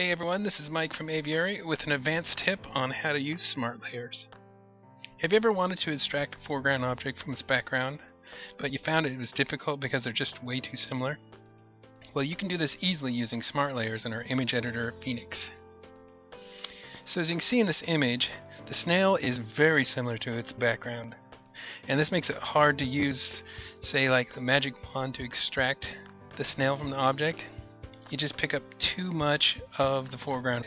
Hey everyone, this is Mike from Aviary with an advanced tip on how to use smart layers. Have you ever wanted to extract a foreground object from its background, but you found it was difficult because they're just way too similar? Well, you can do this easily using smart layers in our image editor, Phoenix. So as you can see in this image, the snail is very similar to its background. And this makes it hard to use, say like the magic wand to extract the snail from the object you just pick up too much of the foreground.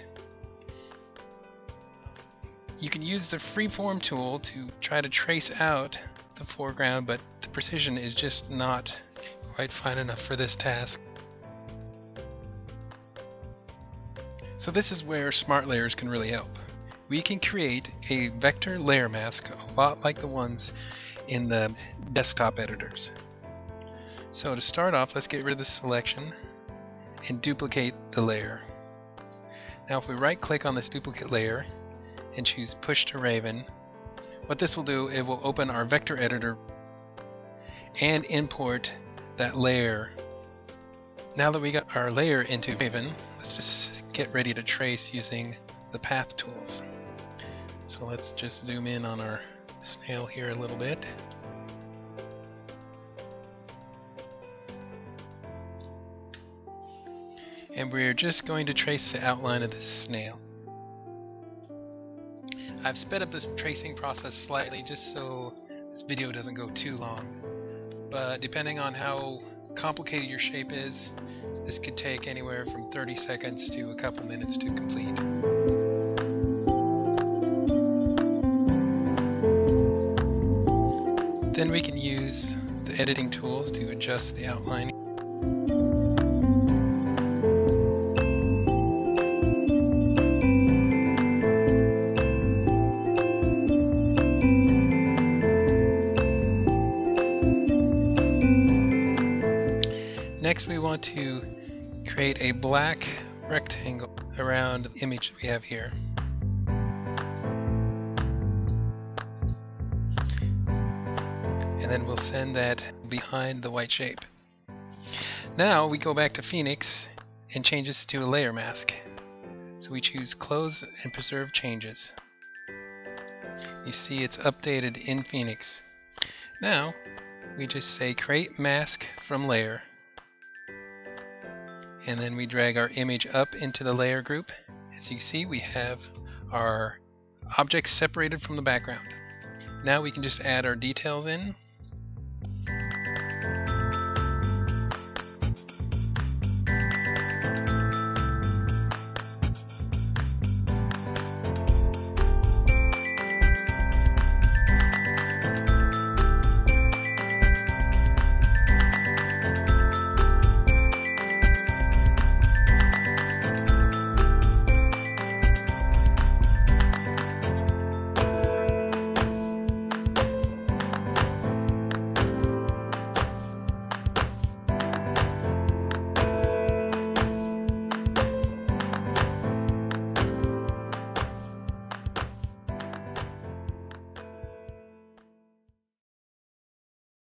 You can use the freeform tool to try to trace out the foreground, but the precision is just not quite fine enough for this task. So this is where smart layers can really help. We can create a vector layer mask a lot like the ones in the desktop editors. So to start off, let's get rid of the selection and duplicate the layer. Now if we right click on this duplicate layer and choose push to Raven, what this will do, it will open our vector editor and import that layer. Now that we got our layer into Raven, let's just get ready to trace using the path tools. So let's just zoom in on our snail here a little bit. And we're just going to trace the outline of this snail. I've sped up this tracing process slightly just so this video doesn't go too long, but depending on how complicated your shape is, this could take anywhere from 30 seconds to a couple minutes to complete. Then we can use the editing tools to adjust the outline. Next we want to create a black rectangle around the image we have here. And then we'll send that behind the white shape. Now we go back to Phoenix and change this to a layer mask. So we choose close and preserve changes. You see it's updated in Phoenix. Now we just say create mask from layer and then we drag our image up into the layer group. As you see, we have our objects separated from the background. Now we can just add our details in.